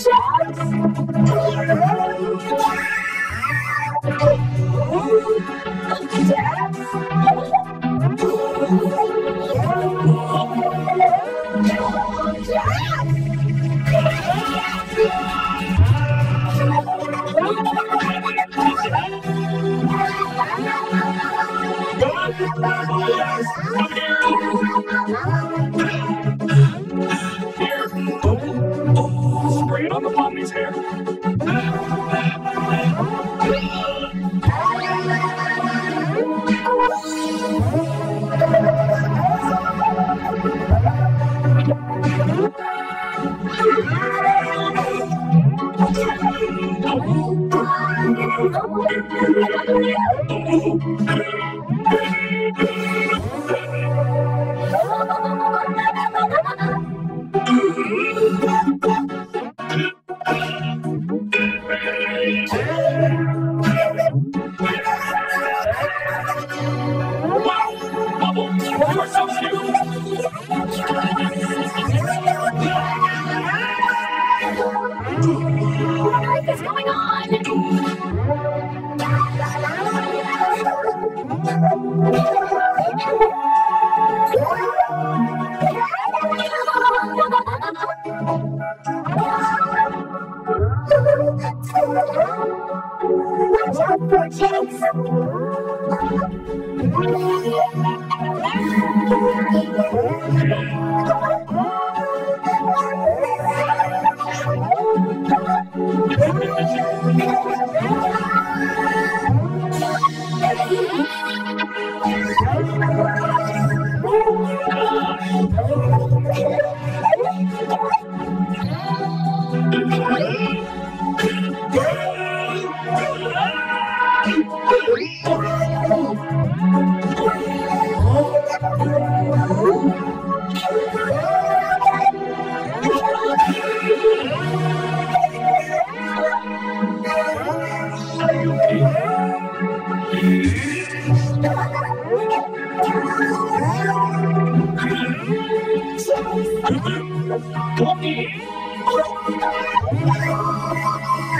Spray Thank you. Pomni! Bye-bye.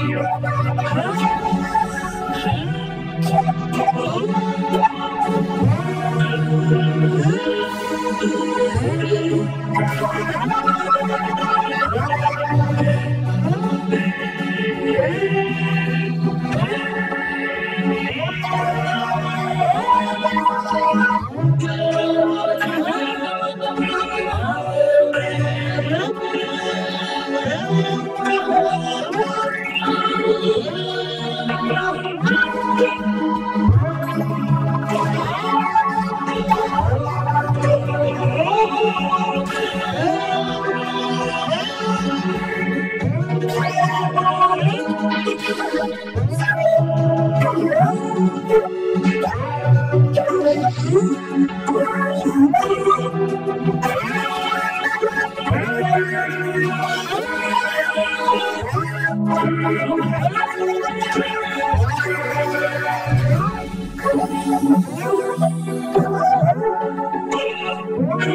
not